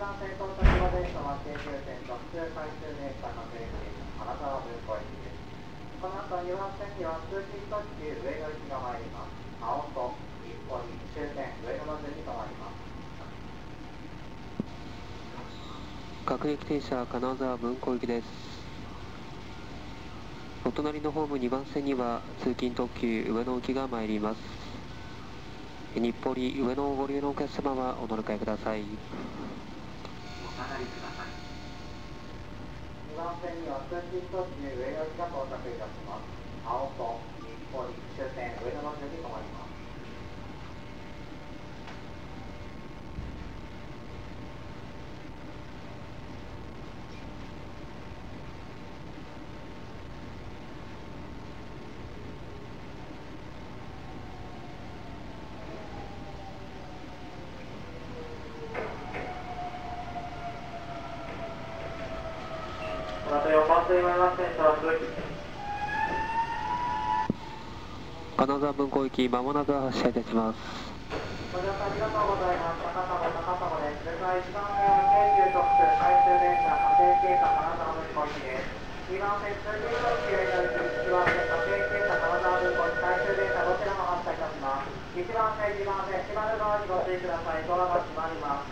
番線到着後電車は京急線特急回収電車各駅金沢文庫駅ですこの後2番線には通勤特急上野行きが参ります青戸日暮里終点上野の順に停まります各駅停車金沢文庫行きです。お隣のホーム2番線には通勤特急上野行きが参ります。日暮里上野をご利用のお客様はお乗り換えください。りください。2番線には通勤途中上野行きが到着いたします青と日暮里終点上野の順に止まりますまた4番線今山線トラック金沢文庫行きまもなく発車いたしますご乗車ありがとうございます。高砂高砂です。それから1番線京急特急最終電車家庭経過金沢文庫行きです。2番線通勤特急になる1番線家庭経過金沢文庫行き最終電車どちらも発車いたします。1番線、2番線、閉まる側にご注意ください。ドアが閉まります。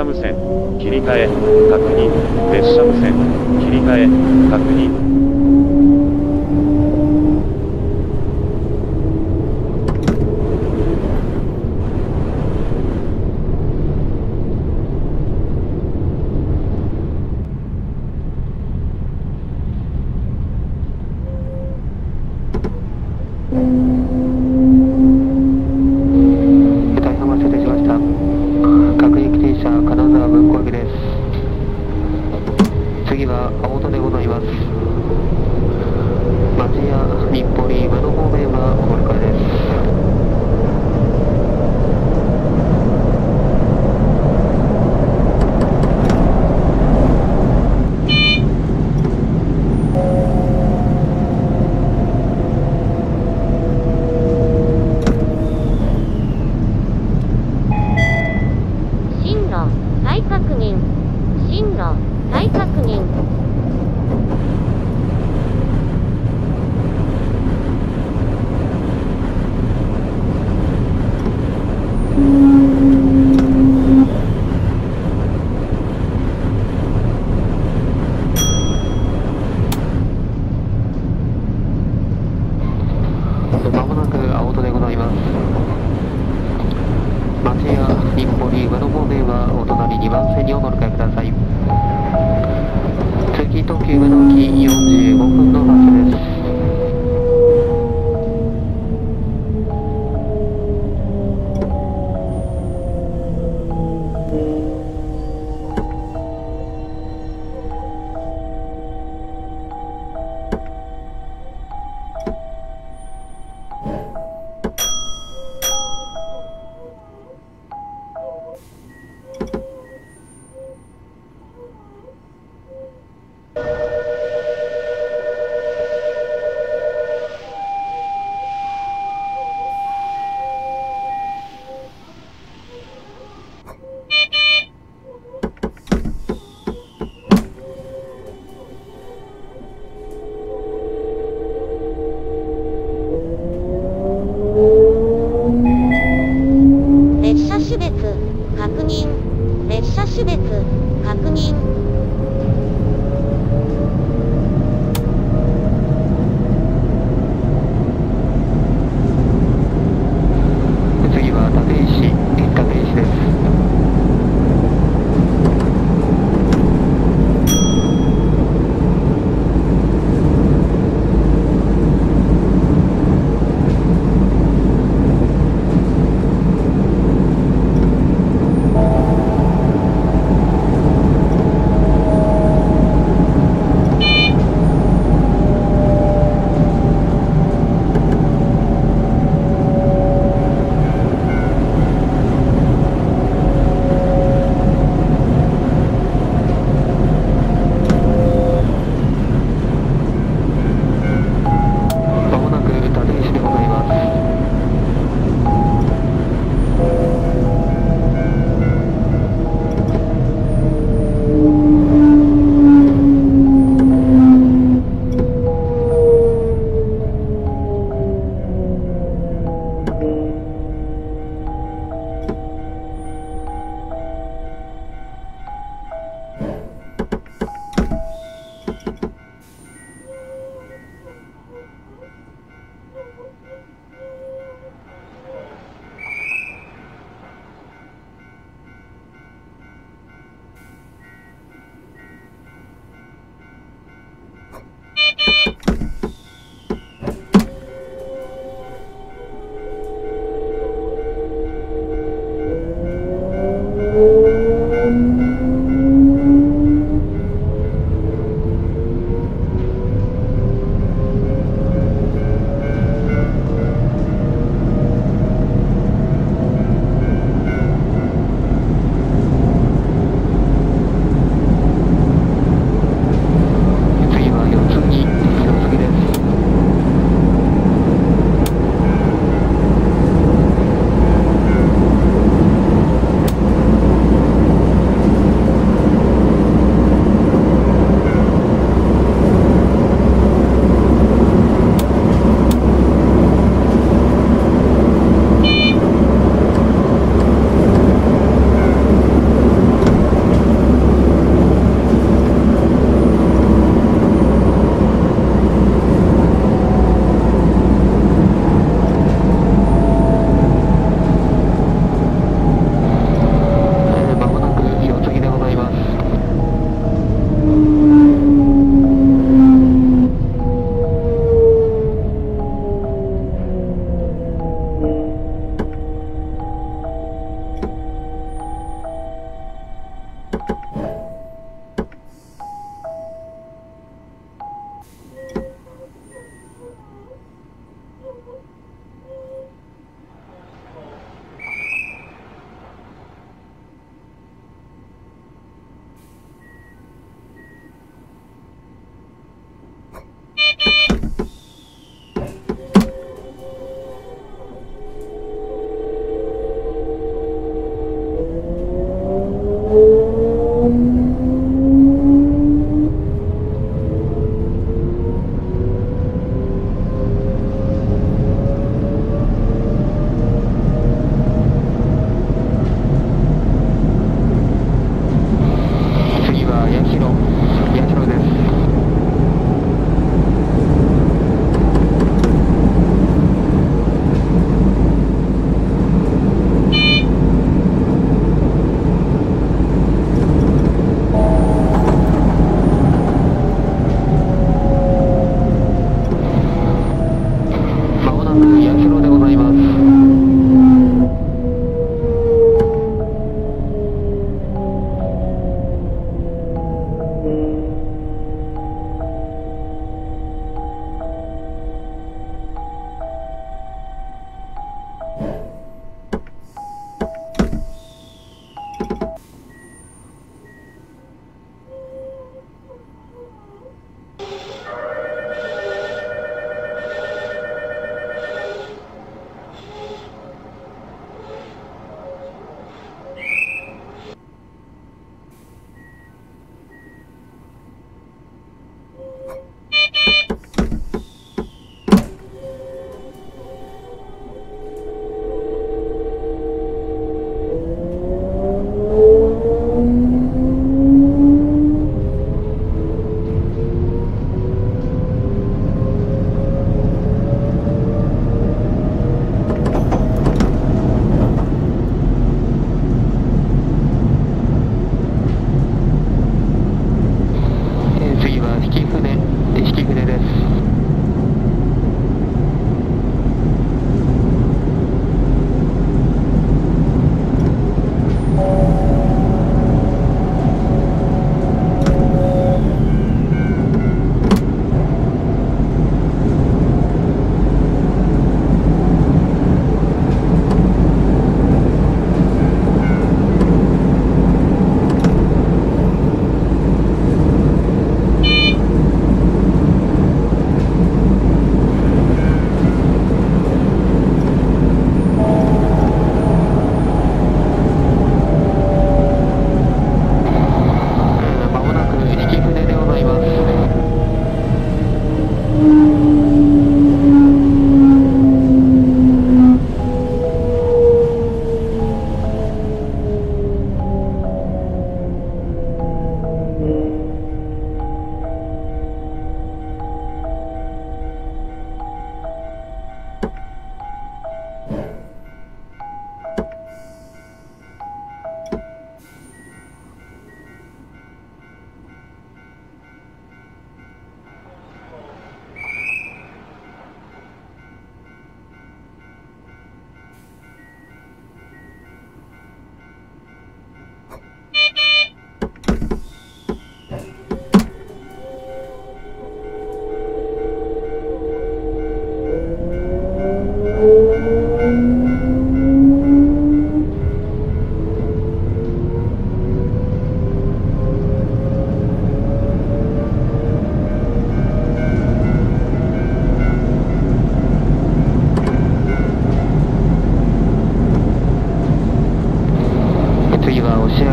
車無線切り替え確認。列車無線切り替え確認。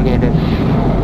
Tages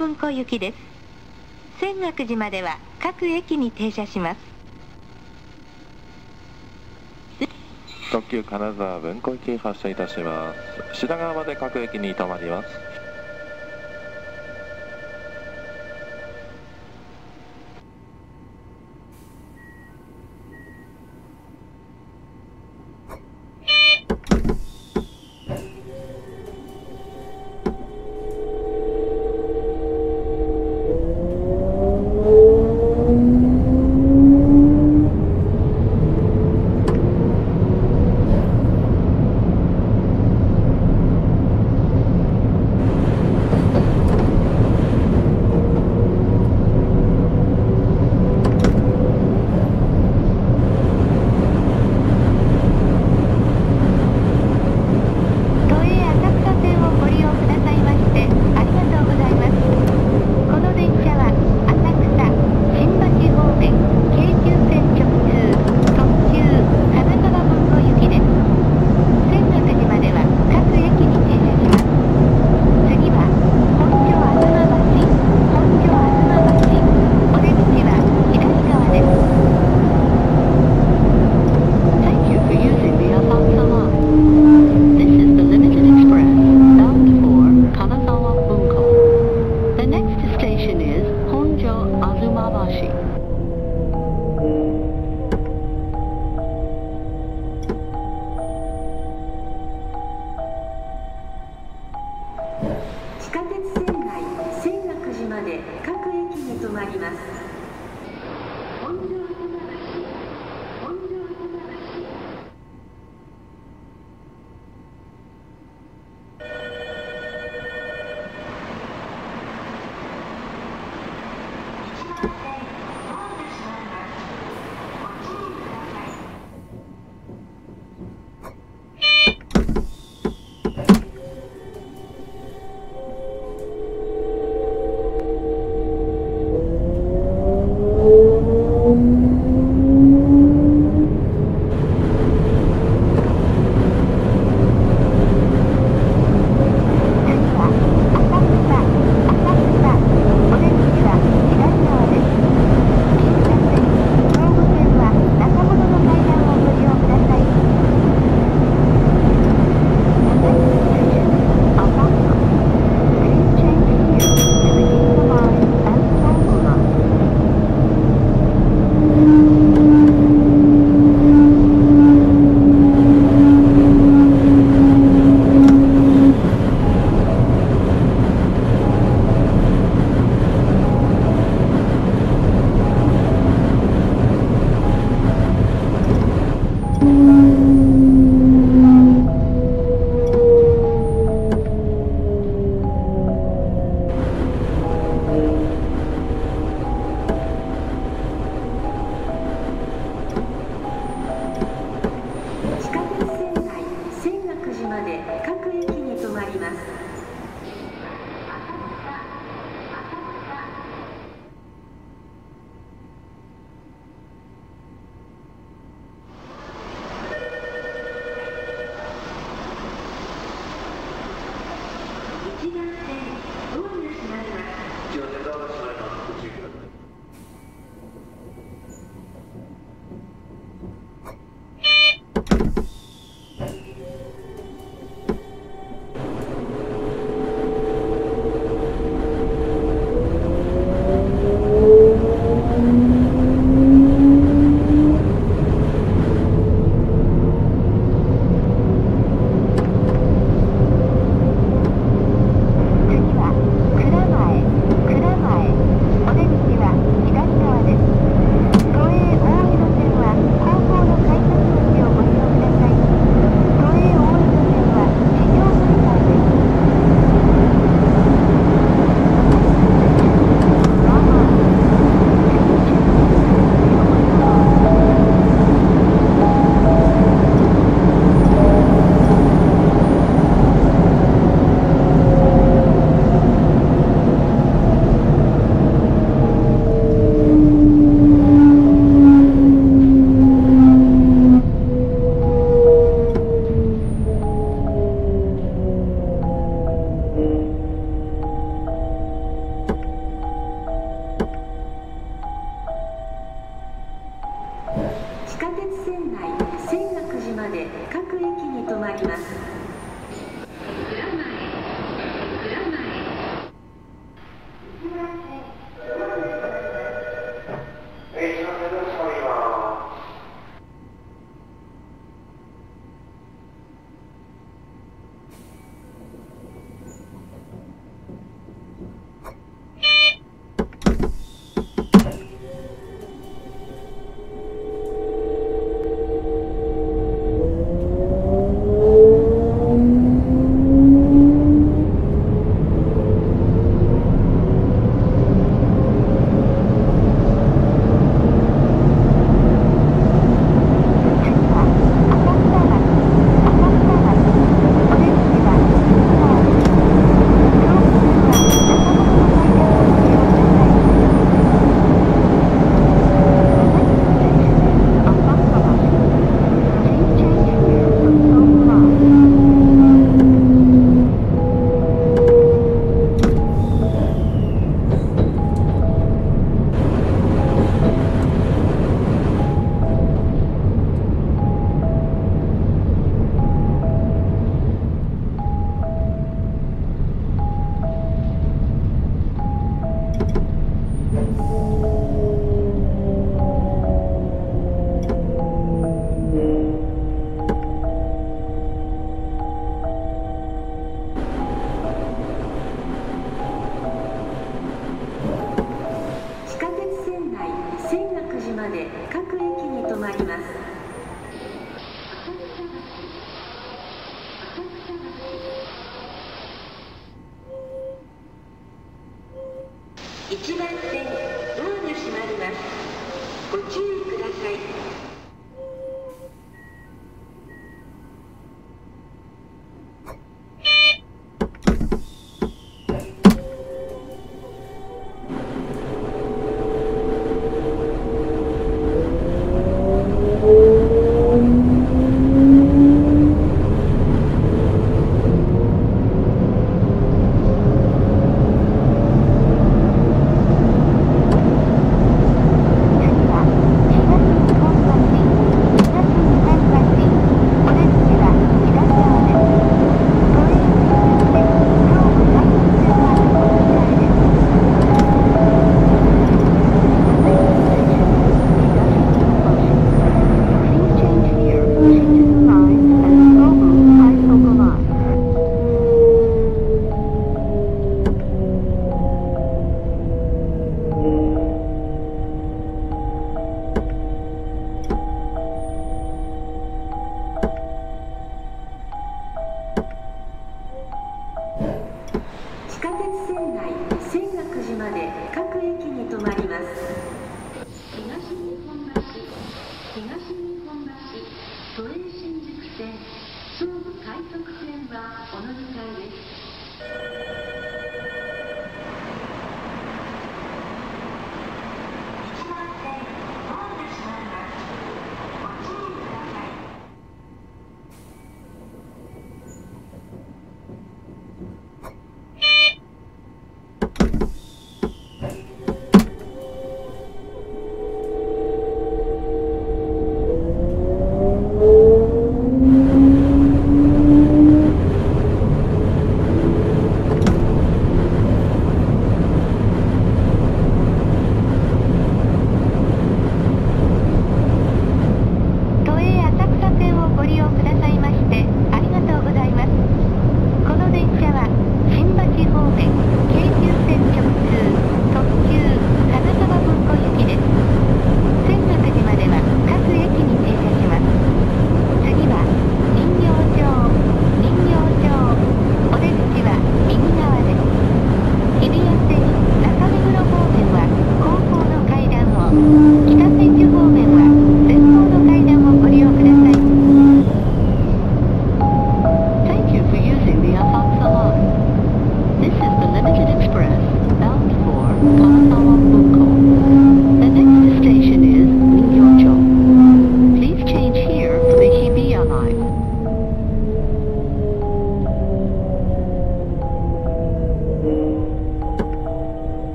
文庫行きです。泉岳寺までは各駅に停車します。特急金沢文庫行き発車いたします。品川まで各駅に停まります。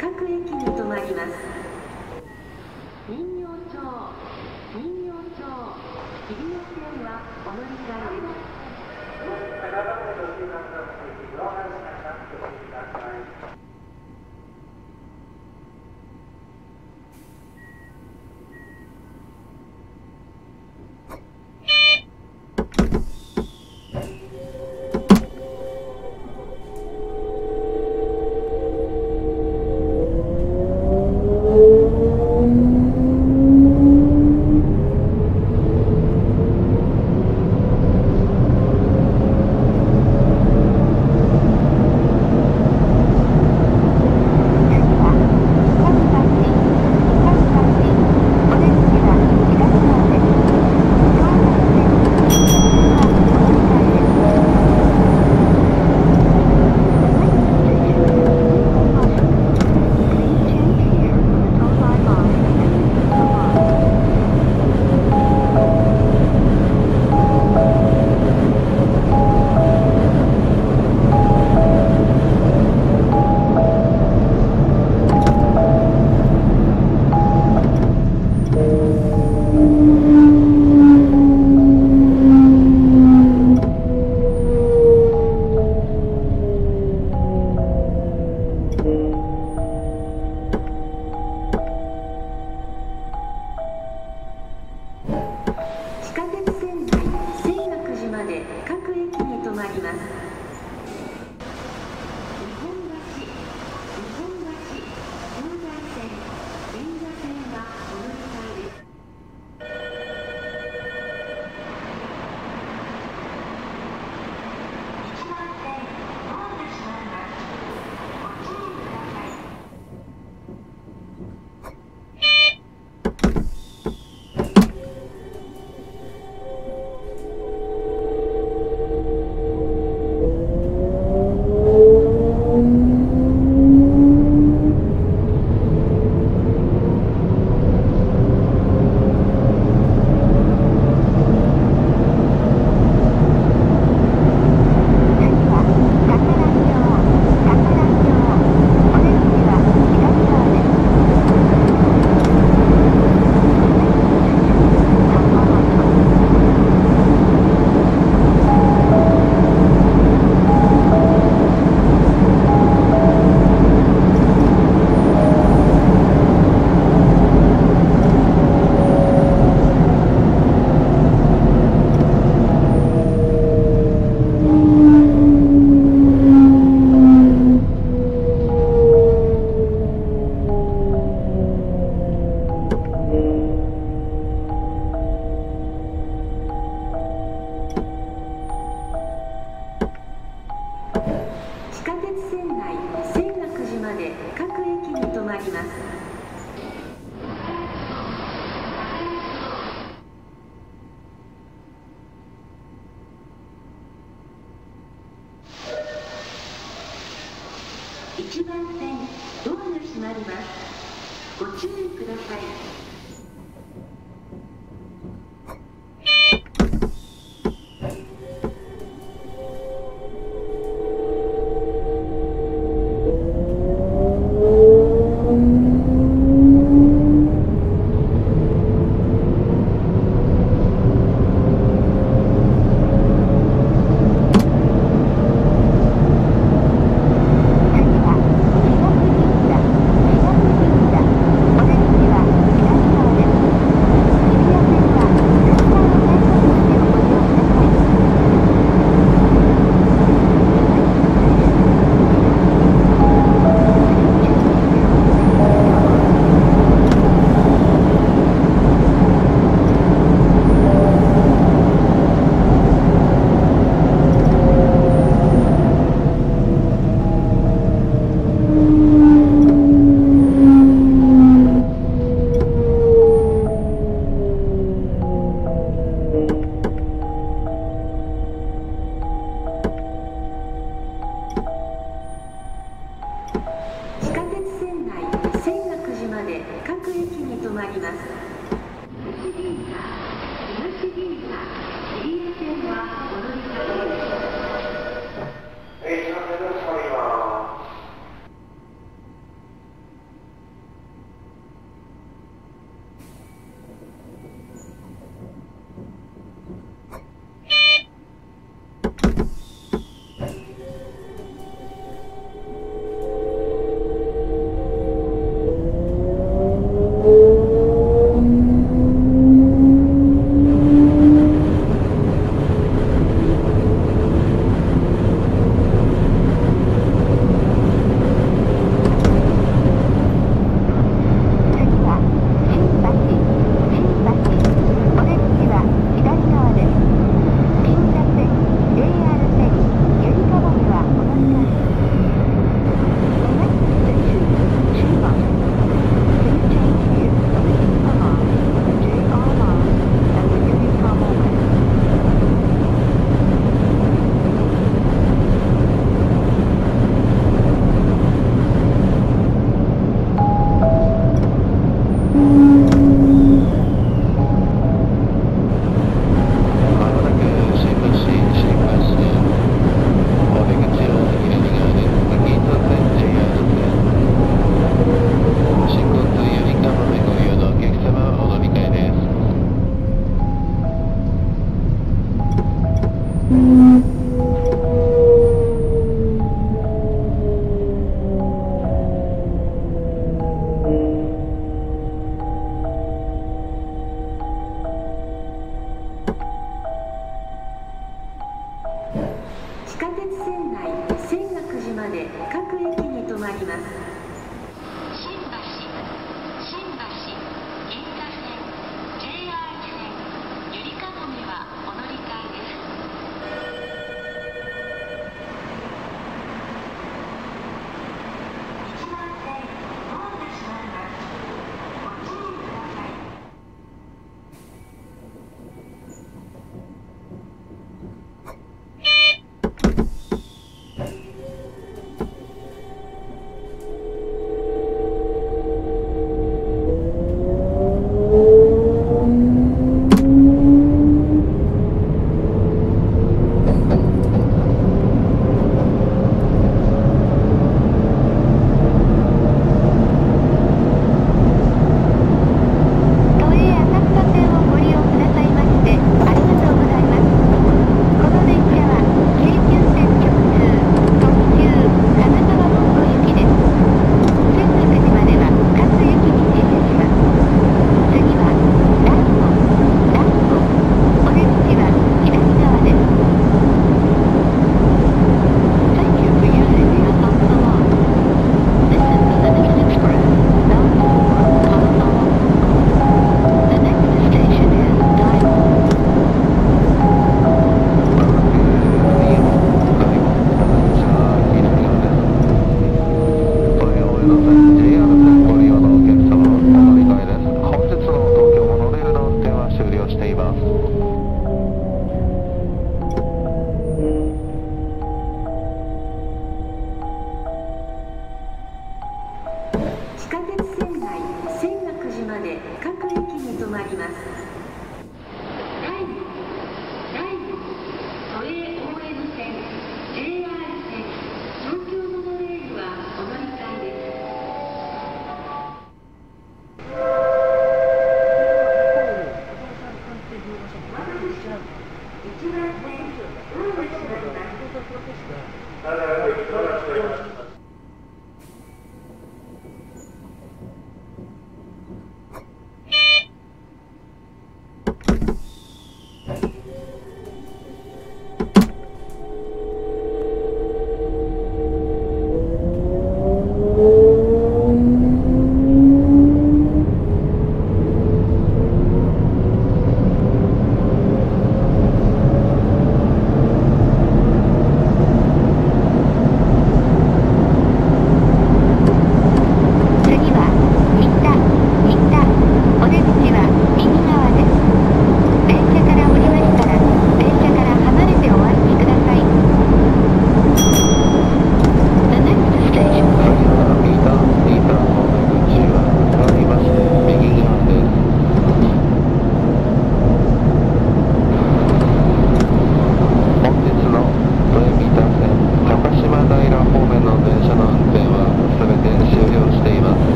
各駅に停まります。人形町人形町日比谷線はお乗り換えです。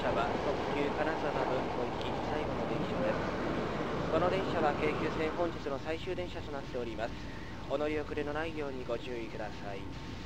車は特急金沢文庫行き最後の電車です。この電車は京急線本日の最終電車となっております。お乗り遅れのないようにご注意ください。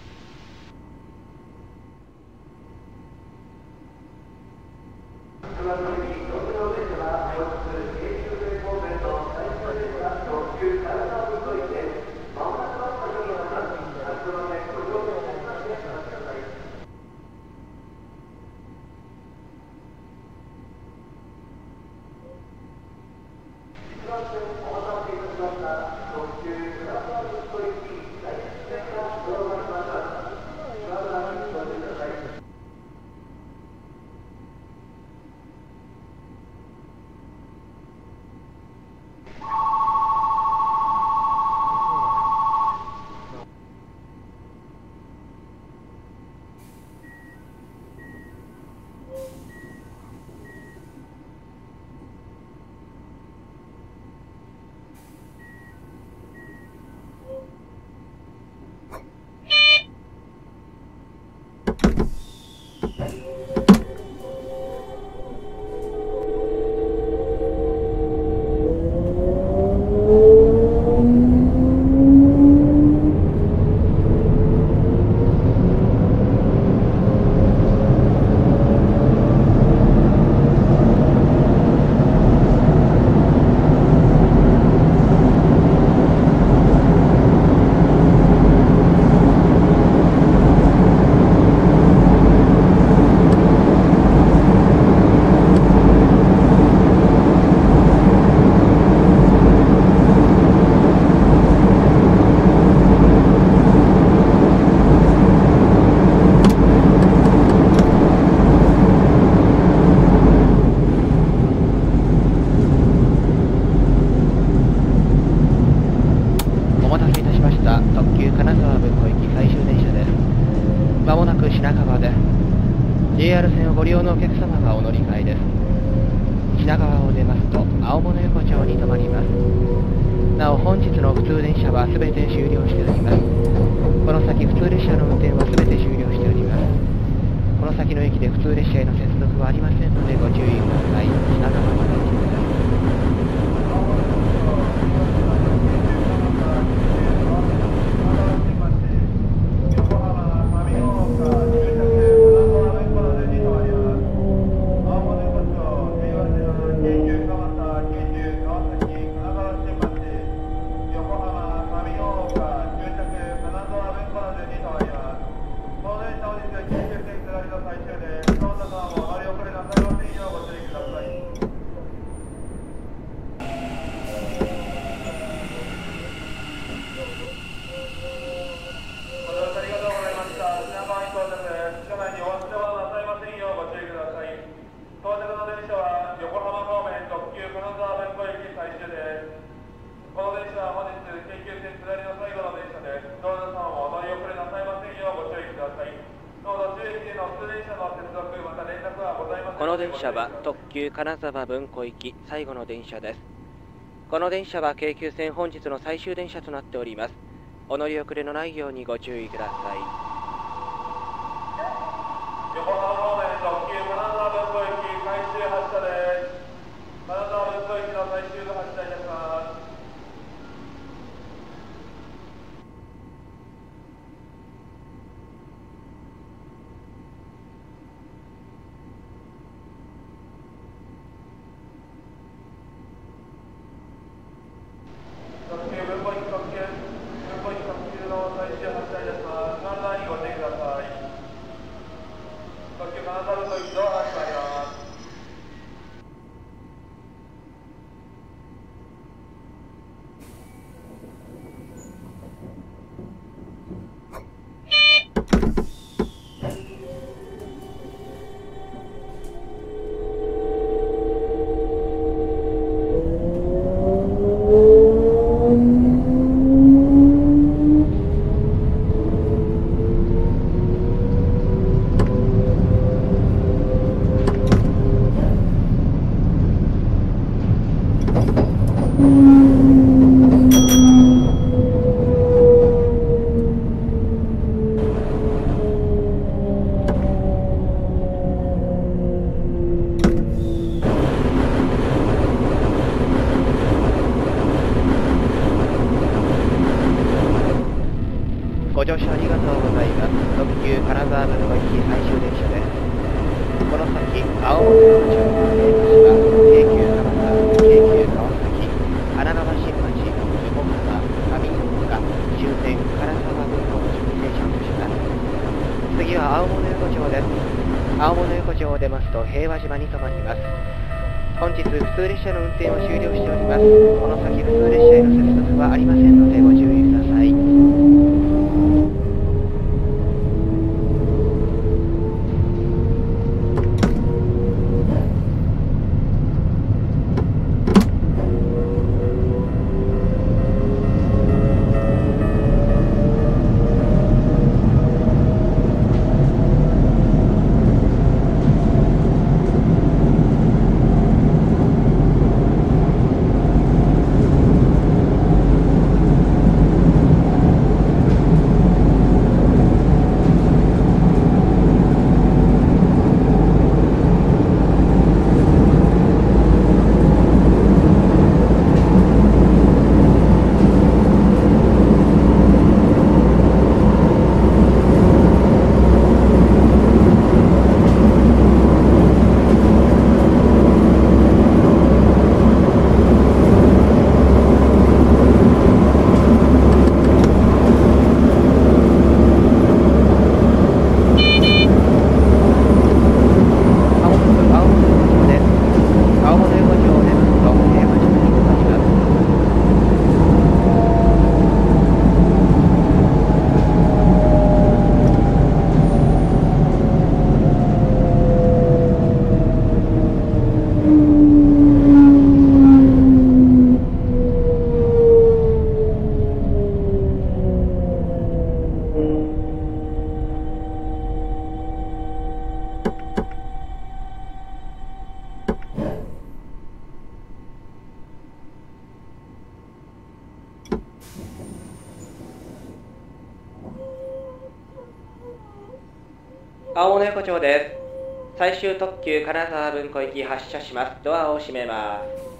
金沢文庫行き最後の電車です。この電車は京急線本日の最終電車となっております。お乗り遅れのないようにご注意ください。金沢文庫行き最終発車です。金沢文庫行きの最終発車いたします。最終特急金沢分湖行き発車します。ドアを閉めます。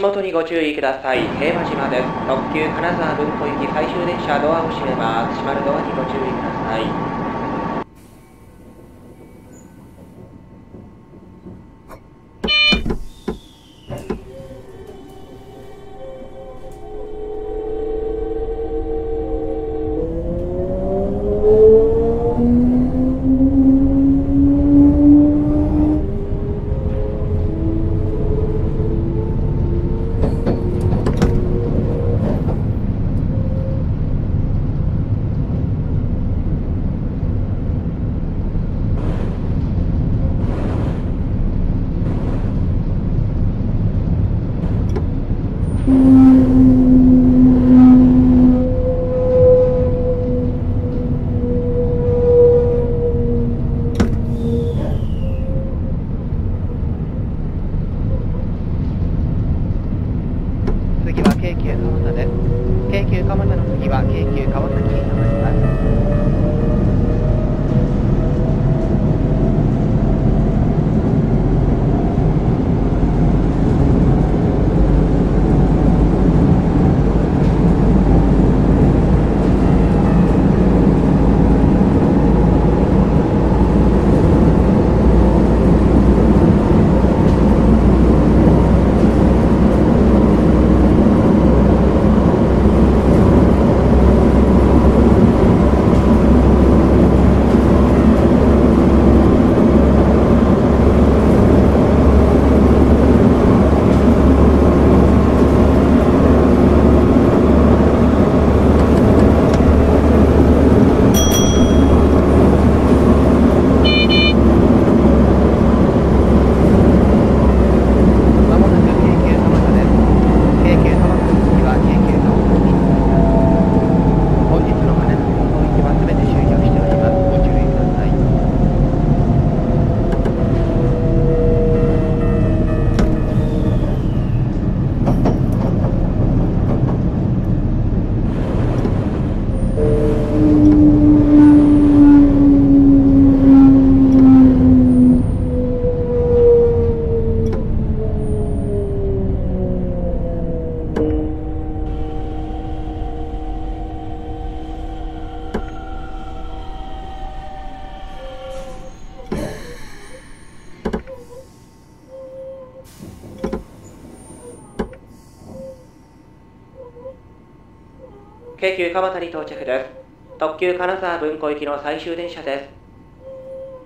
足元にご注意ください。平和島です。特急金沢文庫行き最終電車ドアを閉めます。閉まるドアにご注意ください。急蒲田に到着です。特急金沢文庫行きの最終電車です。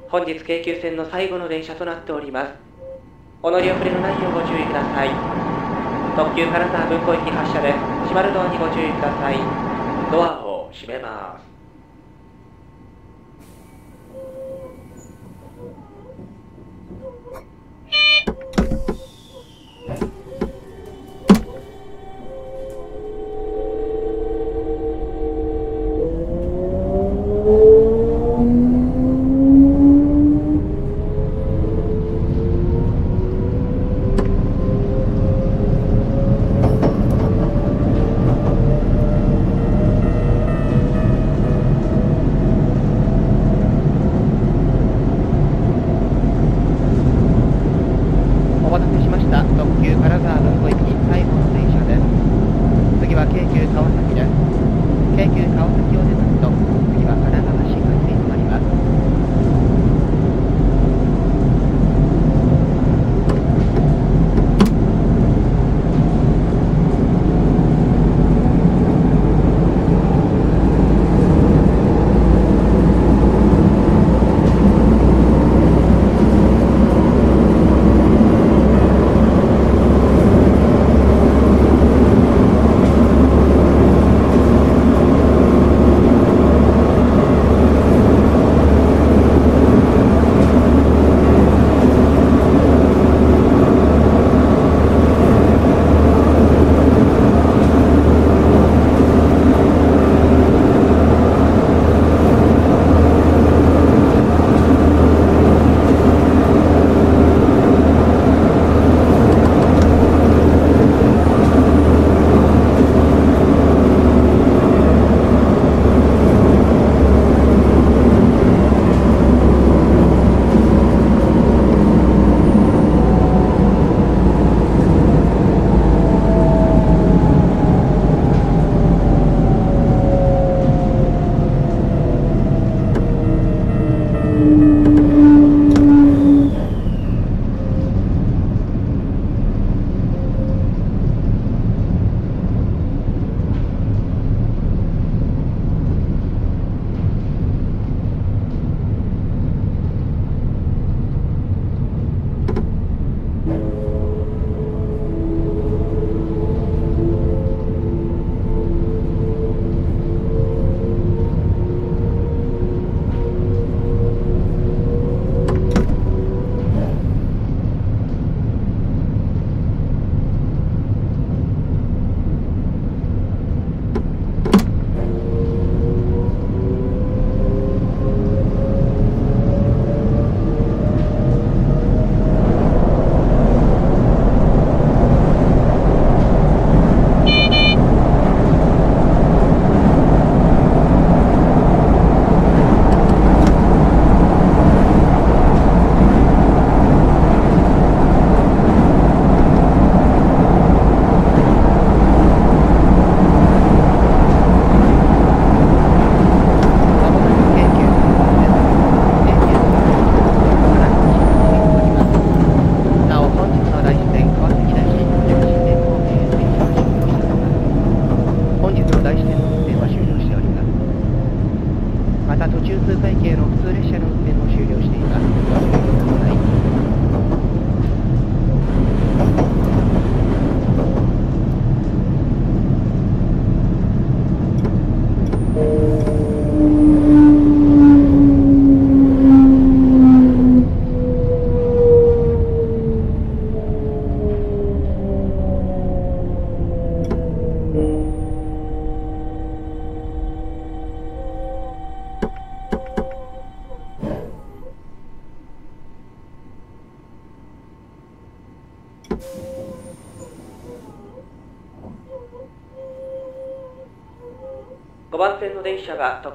本日京急線の最後の電車となっております。お乗り遅れのないようご注意ください。特急金沢文庫行き発車です。閉まるドアにご注意ください。ドアを閉めます。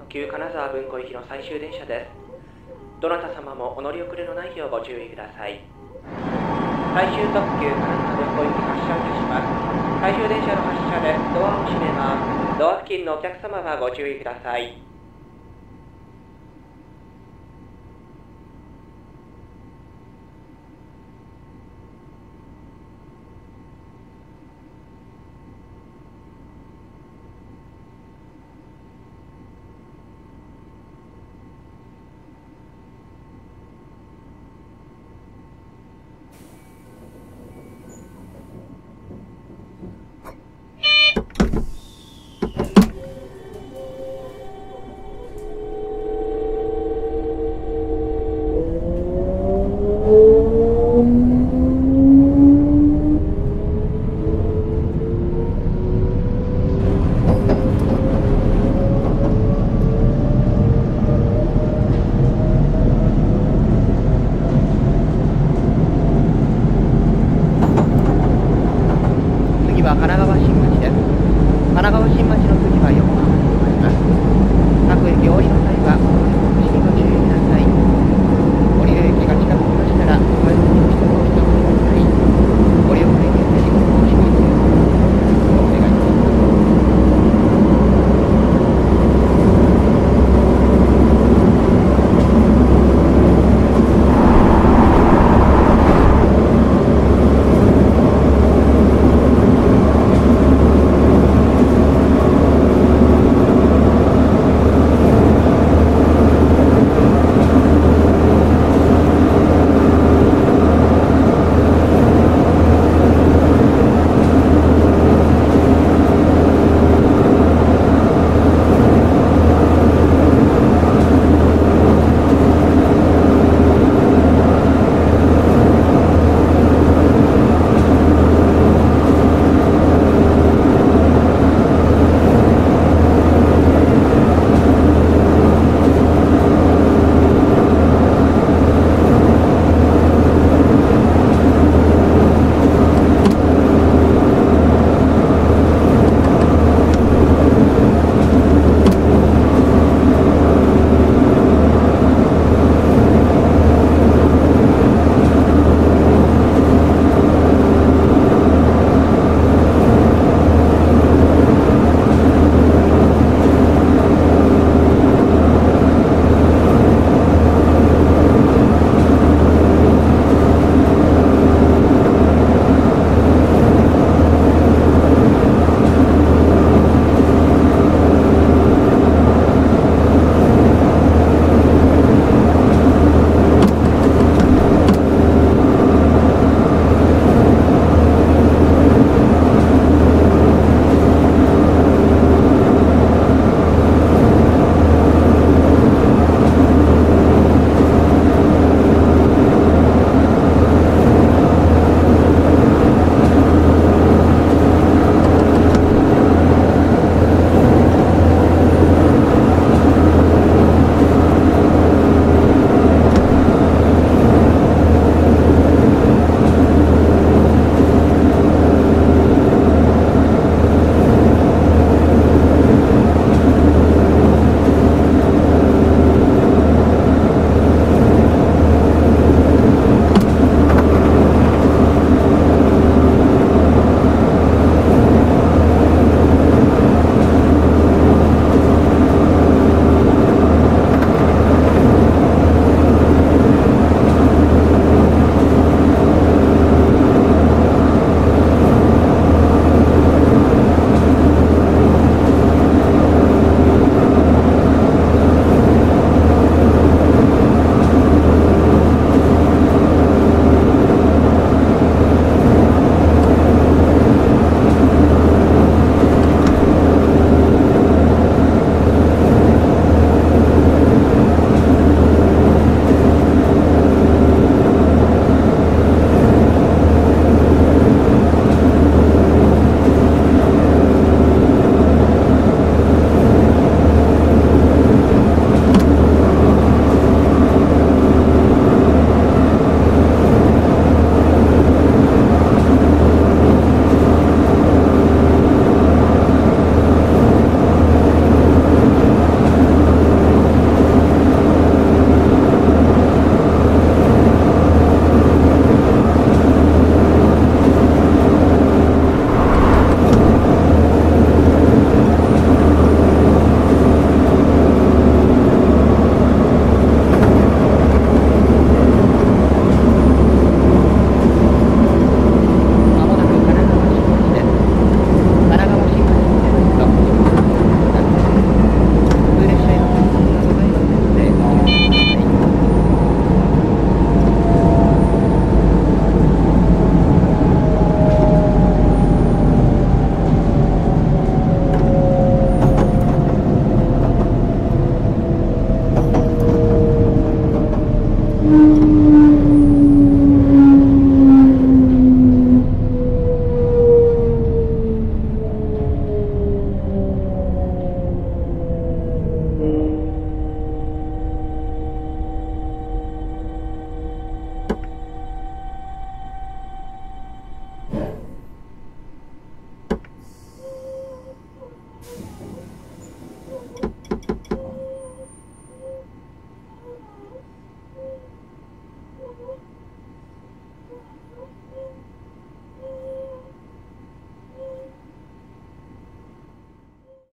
旧金沢文庫行きの最終電